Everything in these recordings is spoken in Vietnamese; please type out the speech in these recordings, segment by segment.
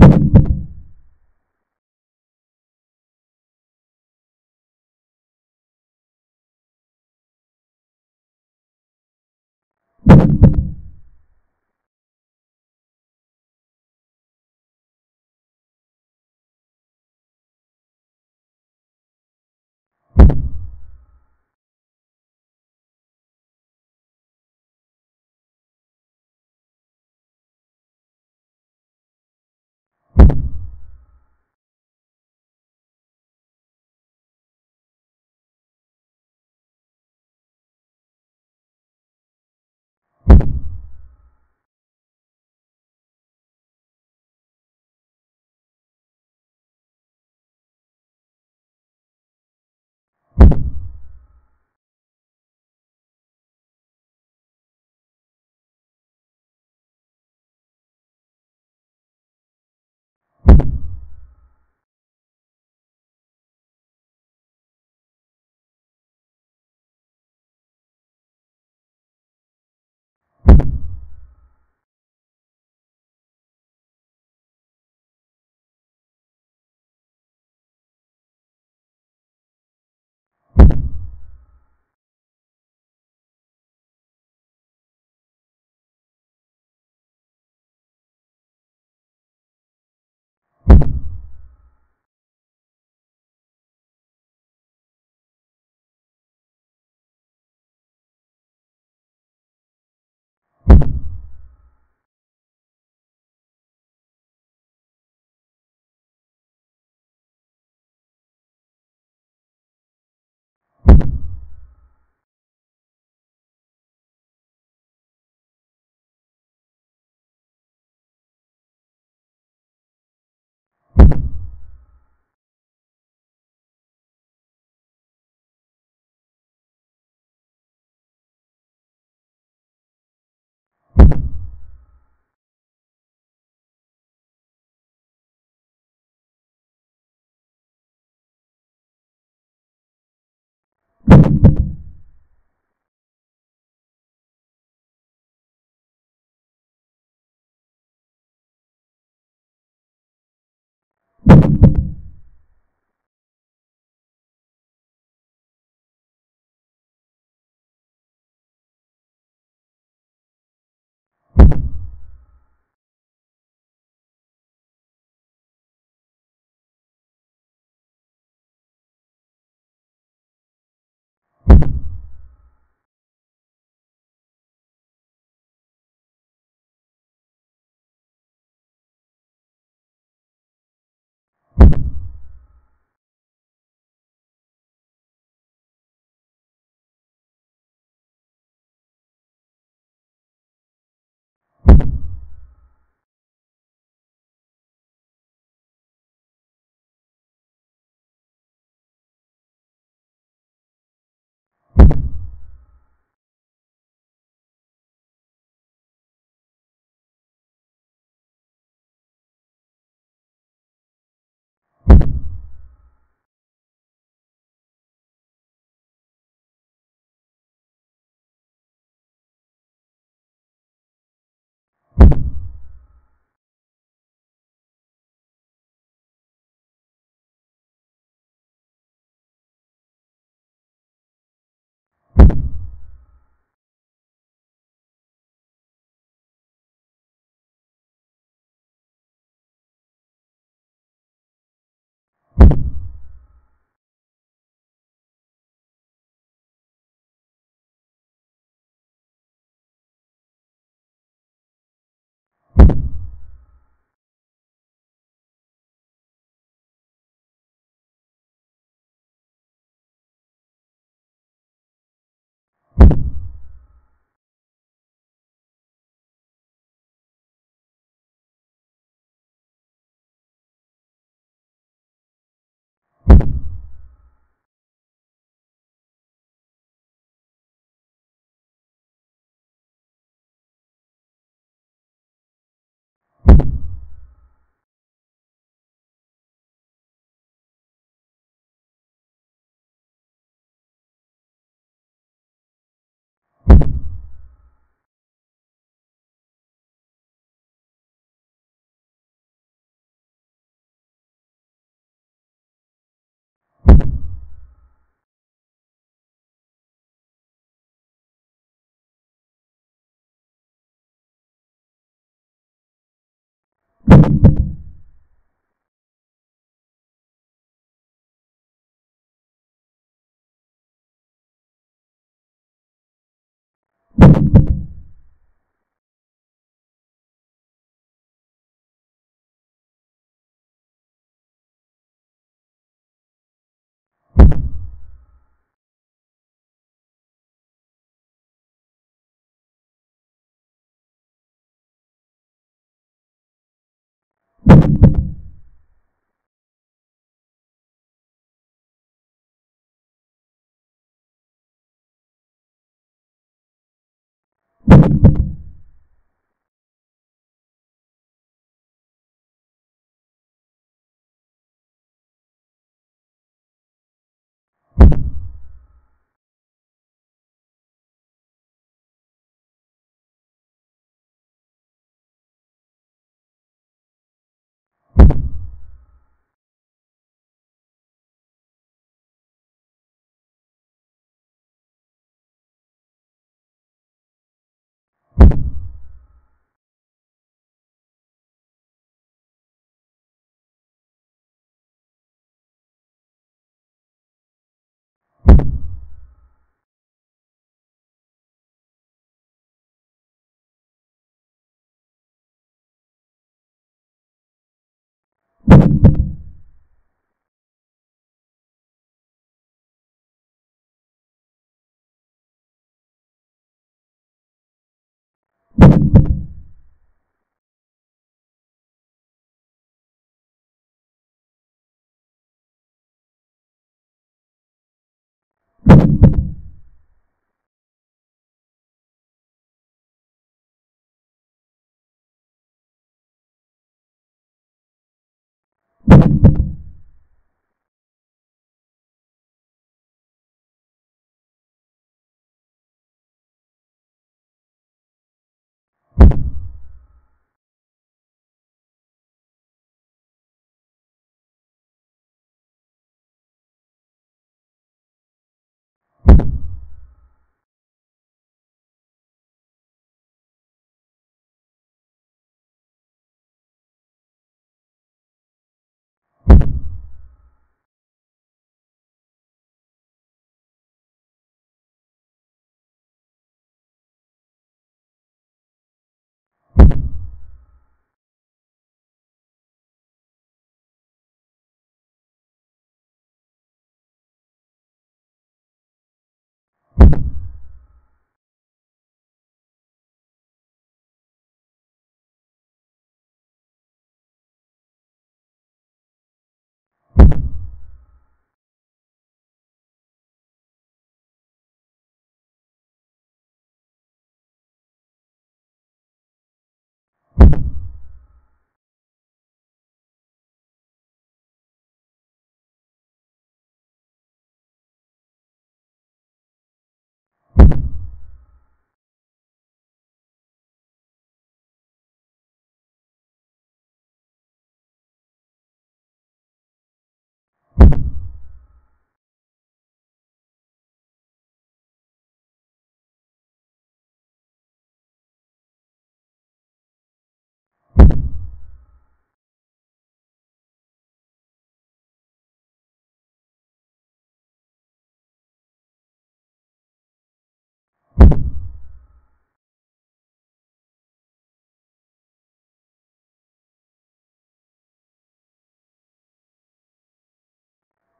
you you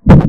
you.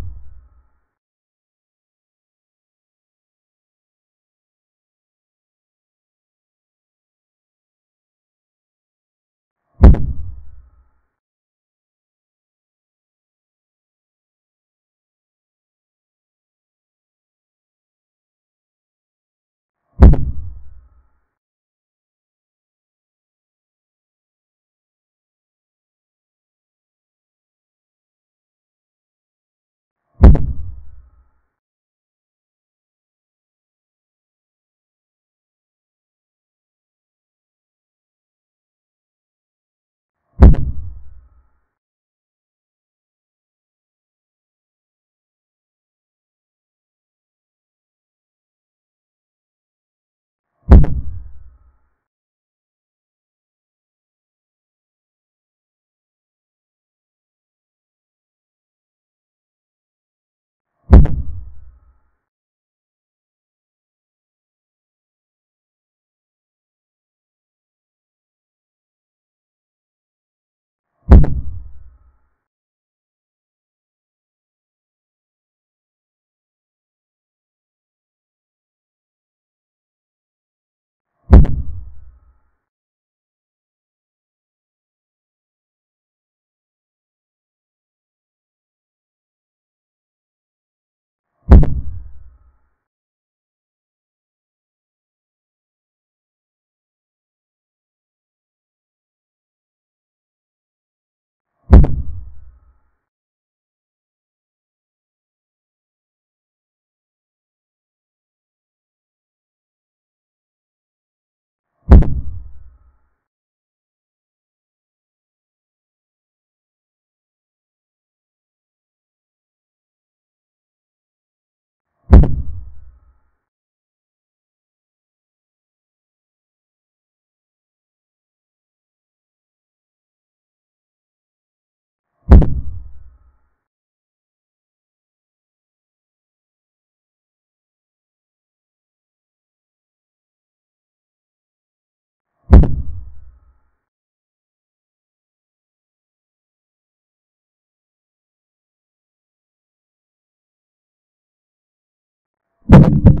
you.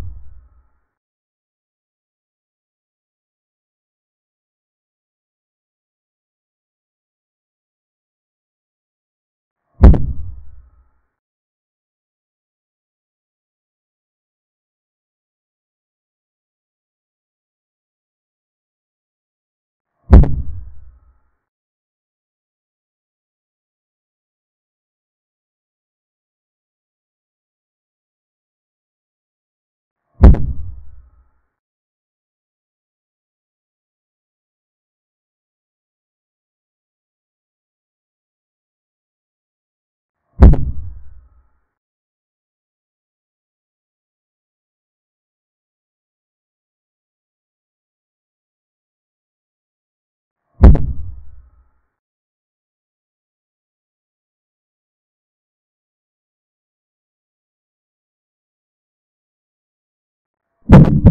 you